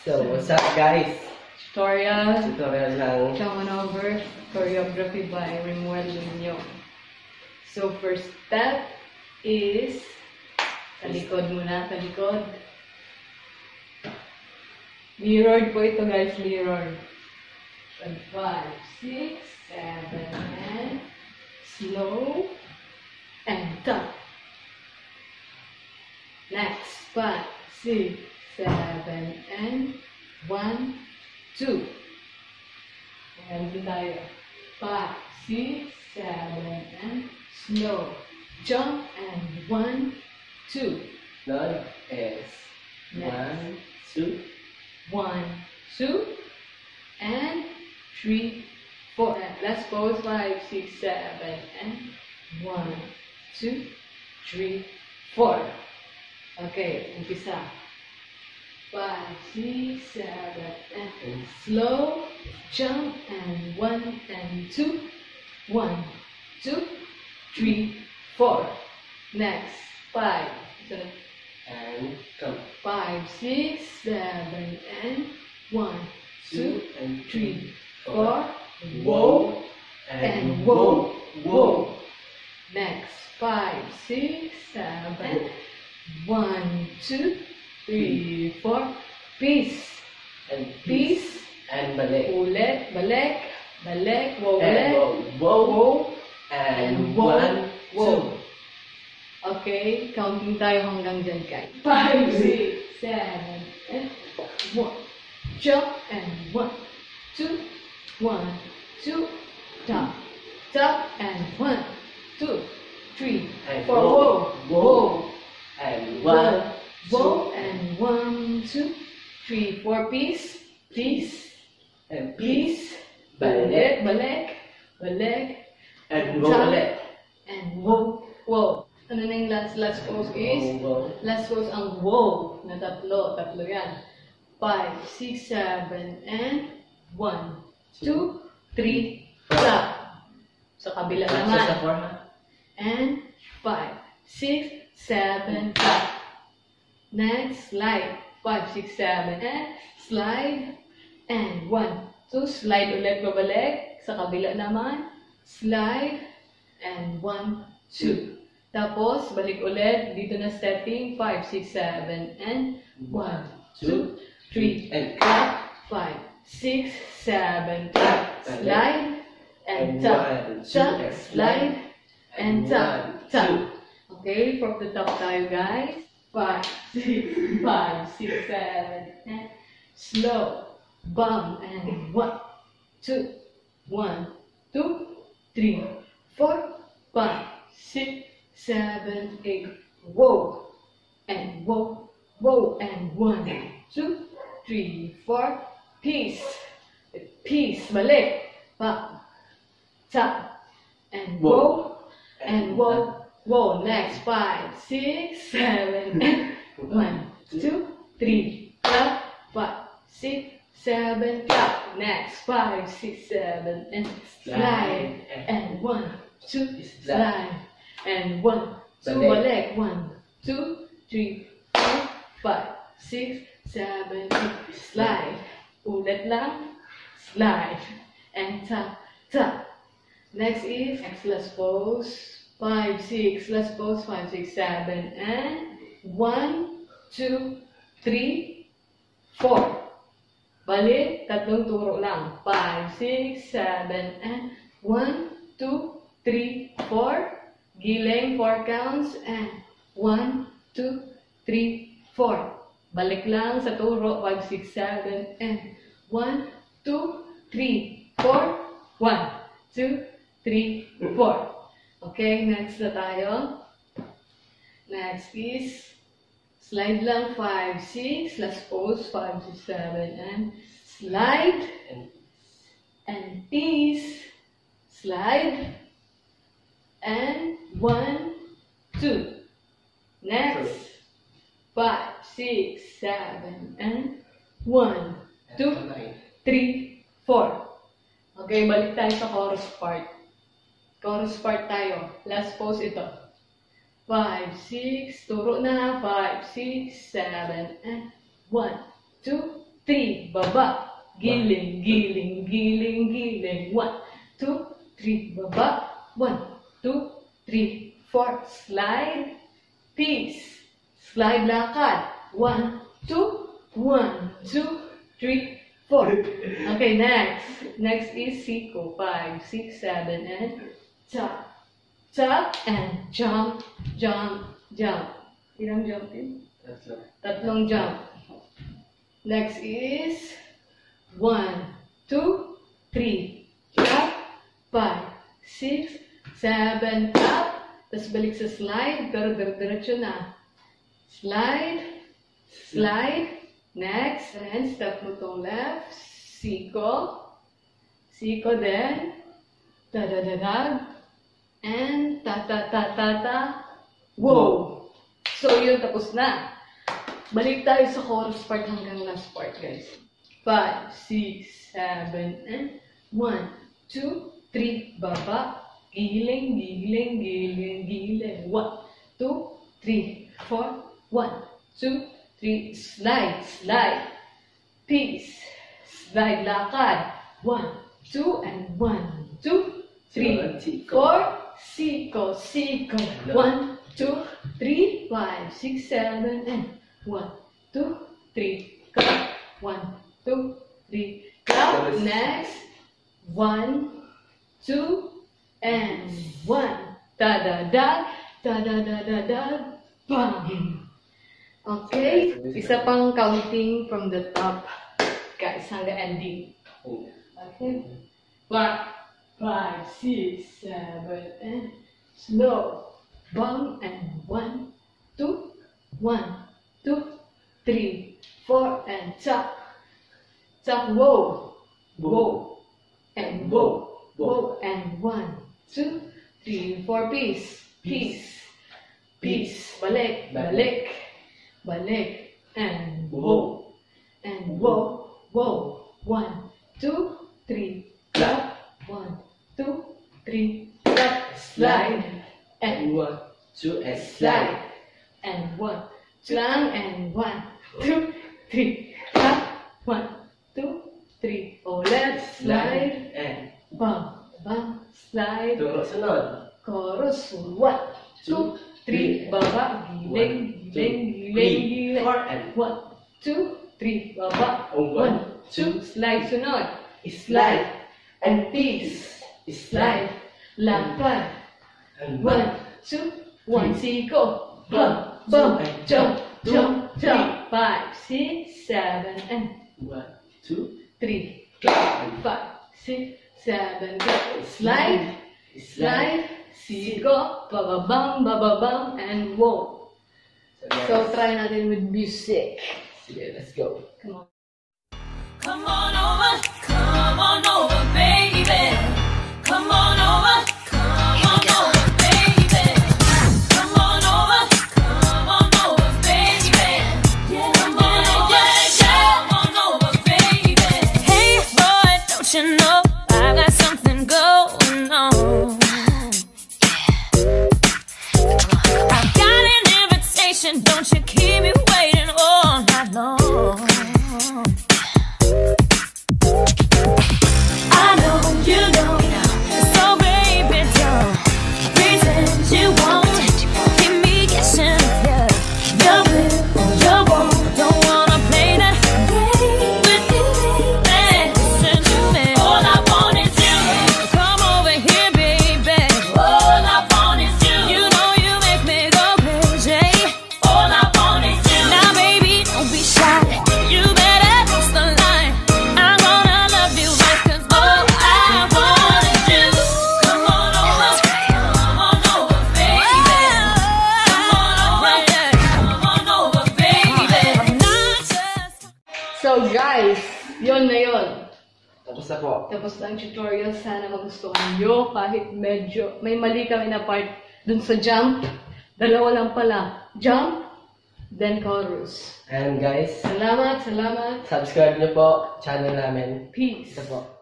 So, what's up guys? Tutorial. Tutorial ng Come on over. Choreography by Rhemuel Lunio. So, first step is talikod muna, talikod. Mirrored po ito guys, mirrored. And five, six, seven, and slow, and top. Next, five, six, seven, and one, two. Dito tayo. Five, six, seven, and slow. Jump, and one, two. Nod is Next. one, two, One, two, and three, four. Uh, Let's pose five, six, seven, and one, two, three, four. Okay, umpisa. Five, six, seven, and slow jump and one and two, one, two, three, four. Next, five, so and come. five, six, seven, and one, two, Two and three, four, whoa, and whoa, whoa. Next, five, six, seven, one, two, three, four, peace, And peace, And balik, whoa, And ulit, whoa, whoa, whoa, and one, two. Okay, counting tayo hanggang dyan, guys. Five, six, seven, and one. Jump and one, two, one, two, tap, tap, and one, two, three, And four, whoa, whoa, whoa. whoa, And one, whoa, and one, two, three, four, peace, peace, and peace. peace, Balik. balik, balik, And Tap. balik. and whoa, whoa. Ano na yung last, last pose is? Whoa, whoa. Last was ang wow na tatlo. Tatlo yan. Five, six, seven, and one, two, three, stop. Sa kabila So, sa naman. four, ha? And five, six, seven, stop. Next, slide. Five, six, seven, and slide. And one, two, slide ulit babalik. Sa kabila naman. Slide. And one, two. Tapos, balik ulit. Dito na stepping. Five, six, seven, and one, two, three, and clap. Five, six, seven, clap. Slide. And tap. Tap. Slide. And tap. Tap. Okay, from the top tayo, guys. Five, six, five, six, seven, and slow. Bum, and one, two, one, two, three, four, five, six, seven, eight. Whoa, and whoa, whoa, and one, two, three, four. Peace, peace, balik, pa, tap, and whoa, and whoa, whoa. Next, five, six, seven, one, two, three, clap, five, six, seven, clap. Next, five, six, seven, and slide, and one, two, slide, and one, two, Balik. balik, one, two, three, four, five, six, seven, eight, slide. Ulit lang, slide, and tap, tap. Next is last pose. 5, 6. Let's pause 5, 6, 7. And 1, 2, 3, 4. Balik, tatlong turo lang. 5, 6, 7, and 1, 2, 3, 4. Giling, 4 counts, and 1, 2, 3, 4. Balik lang sa turo, 5, 6, 7, and 1, 2, 3, 4, 1, 2, 3, 4. Okay, next na tayo. Next is slide lang 5, 6, last pose 5, 6, 7, and slide, And peace, slide, and 1, 2. Next, 5, 6, 7, and 1, 2, kamay. 3, 4. Okay, balik tayo sa chorus part. Chorus part tayo. Last pose ito. 5, 6, turo na. 5, 6, 7, and 1, 2, 3, three, baba. Giling, giling, giling, giling. One, two, three, baba. One, two, three, four. Slide, peace. Slide lakad. One, two, one, two, three, four. Okay, next. Next is Siko. Five, six, seven, and tap. Tap and jump, jump, jump. Ilang jump din? Tatlong jump. Next is one, two, three, clap, five, six, seven, up. Tapos balik sa slide, pero dire-diretso na. Slide, slide, next, and step mo tong left, siko, siko din, da-da-da-da, And ta ta ta ta ta. Wow! So yun, tapos na. Balik tayo sa chorus part hanggang last part, guys. 5, 6, 7, and 1, 2, 3, baba. Giling, giling, giling, giling. 1, 2, 3, 4, 1, 2, 3, slide, slide. Peace. Slide, lakad. 1, 2, and 1, 2, 3, 4, siko, siko. One, two, three, five, six, seven, and one, two, three, clap. One, two, three, clap. Next, one, two, and one. Da da da, da da da da da, bang. Okay, isa pang counting from the top, guys, hanggang ending. Okay. One, five, six, seven, and slow. Bang and one, two, one, two, three, four, and tap. Tap, whoa, whoa, and whoa, whoa, and one, two, three, four, peace, peace, peace, balik, balik, balik, and whoa, and whoa, whoa, one, two, three, clap, one, two, three, clap, slide, and One, two, and slide, slide. and one, lang, and one, two, three, clap, one, two, three, oh, let's slide, And bang, bang, slide, turo sunod. chorus, one, two, three, baba, giling, giling, giling, giling, Four, and one, two, three, baba, Oh, one, two, slide, sunod, slide. and peace, slide, lakad, mm. And one, two, one, siko, bum, bum, jump, jump, jump, five, six, seven, and One, two, three, and five, six, seven, go, slide, slide, siko, bababang, bababang, and whoa. So, try natin with music. Sige, let's go. Come on. Come on Tapos na po. Tapos na ang tutorial. Sana magustuhan nyo kahit medyo may mali kami na part dun sa jump. Dalawa lang pala. Jump, then chorus. And guys, Salamat, salamat. subscribe niyo po channel namin. Peace. Ito po.